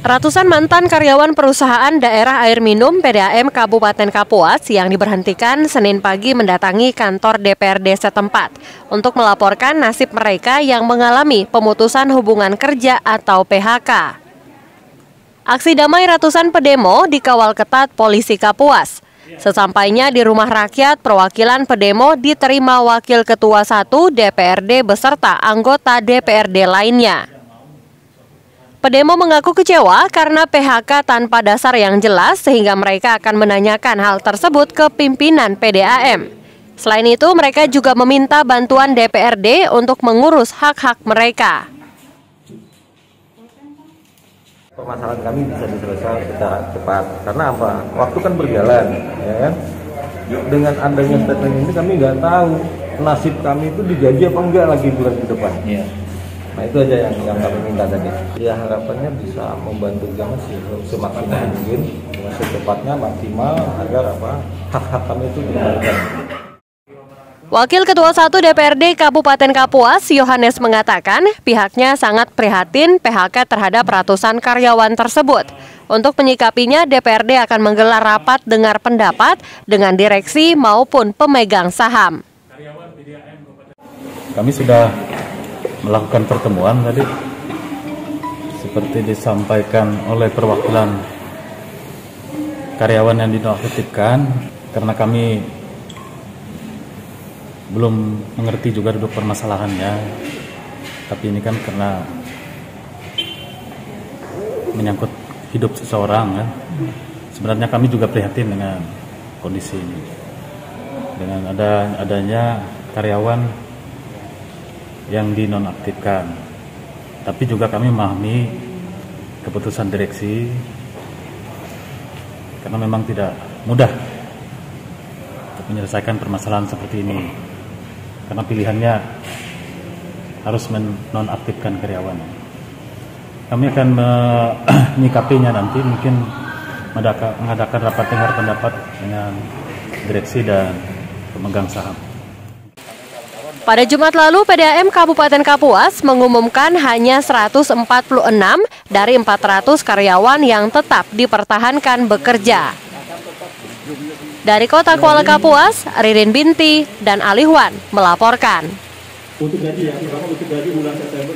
Ratusan mantan karyawan perusahaan daerah air minum PDAM Kabupaten Kapuas yang diberhentikan Senin pagi mendatangi kantor DPRD setempat untuk melaporkan nasib mereka yang mengalami pemutusan hubungan kerja atau PHK. Aksi damai ratusan pedemo dikawal ketat polisi Kapuas. Sesampainya di rumah rakyat, perwakilan pedemo diterima Wakil Ketua 1 DPRD beserta anggota DPRD lainnya. Pedemo mengaku kecewa karena PHK tanpa dasar yang jelas sehingga mereka akan menanyakan hal tersebut ke pimpinan PDAM. Selain itu, mereka juga meminta bantuan DPRD untuk mengurus hak-hak mereka. Permasalahan kami bisa diselesaikan secara cepat karena apa? Waktu kan berjalan, ya kan? Dengan adanya statement ini kami nggak tahu nasib kami itu digaji apa enggak lagi bulan ke depan. Yeah. Nah itu aja yang, yang kami minta tadi. Ya harapannya bisa membantu kami semaksimal mungkin dengan secepatnya maksimal agar apa hak-hak kami itu dikembalikan. Wakil Ketua 1 DPRD Kabupaten Kapuas, Yohanes mengatakan pihaknya sangat prihatin PHK terhadap ratusan karyawan tersebut. Untuk menyikapinya, DPRD akan menggelar rapat dengar pendapat dengan direksi maupun pemegang saham. Kami sudah melakukan pertemuan tadi. Seperti disampaikan oleh perwakilan karyawan yang dinonaktifkan karena kami belum mengerti juga duduk permasalahannya. Tapi ini kan karena menyangkut hidup seseorang kan sebenarnya kami juga prihatin dengan kondisi ini. Dengan ada adanya karyawan yang dinonaktifkan. Tapi juga kami memahami keputusan direksi karena memang tidak mudah untuk menyelesaikan permasalahan seperti ini. Karena pilihannya harus menonaktifkan karyawan. Kami akan menyikapinya nanti mungkin mengadakan rapat dengar pendapat dengan direksi dan pemegang saham. Pada Jumat lalu, PDAM Kabupaten Kapuas mengumumkan hanya 146 dari 400 karyawan yang tetap dipertahankan bekerja. Dari kota Kuala Kapuas, Ririn Binti dan Alihwan melaporkan. Untuk gaji ya, untuk gaji bulan September